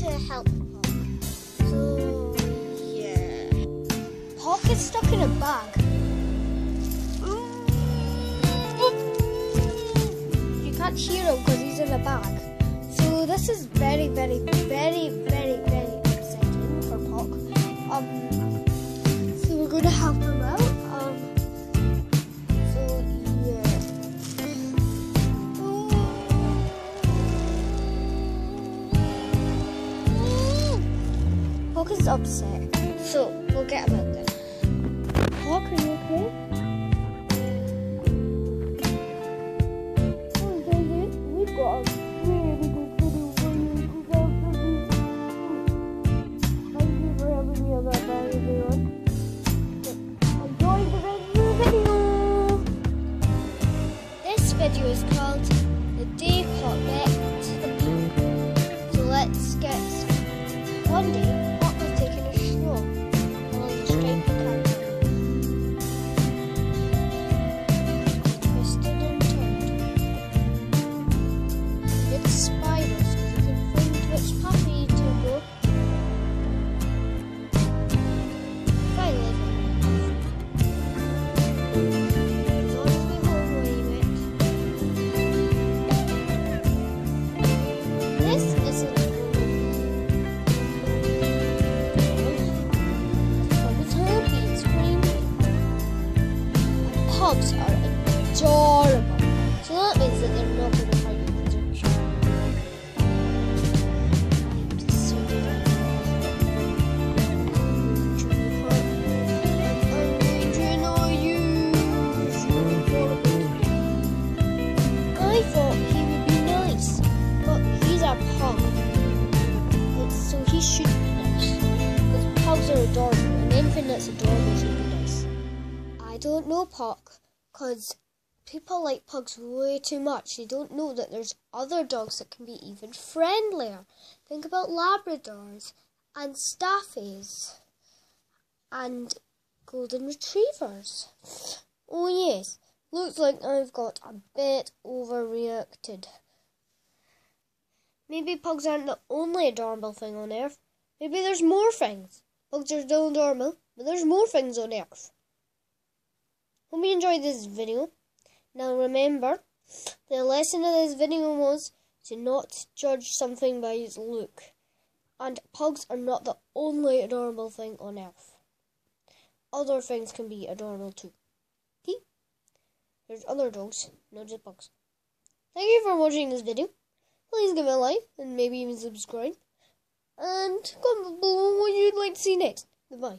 to help Hawk. So, yeah. Is stuck in a bag. You can't hear him because he's in a bag. So this is very, very, very, very, very upsetting for Hawk. Um, so we're going to help him out. Is upset. So we'll get him out then. Hawk, are you okay? Oh, David, we've got a really good video for you. Thank you for having me on that everyone. Enjoy the rest of the video. This video is called Pugs are adorable. So that means that they're not going to fight you I thought he would be nice, but he's a pug. And So he should be nice. Pugs are adorable, and anything that's adorable should be nice. I don't know Pok, because people like pugs way too much. They don't know that there's other dogs that can be even friendlier. Think about Labradors and Staffies and Golden Retrievers. Oh, yes, looks like I've got a bit overreacted. Maybe pugs aren't the only adorable thing on earth. Maybe there's more things. Pugs are still adorable, but there's more things on earth. Hope you enjoyed this video. Now remember, the lesson of this video was to not judge something by its look. And pugs are not the only adorable thing on earth. Other things can be adorable too. Okay? There's other dogs, not just pugs. Thank you for watching this video. Please give it a like and maybe even subscribe. And comment below what you'd like to see next. Goodbye.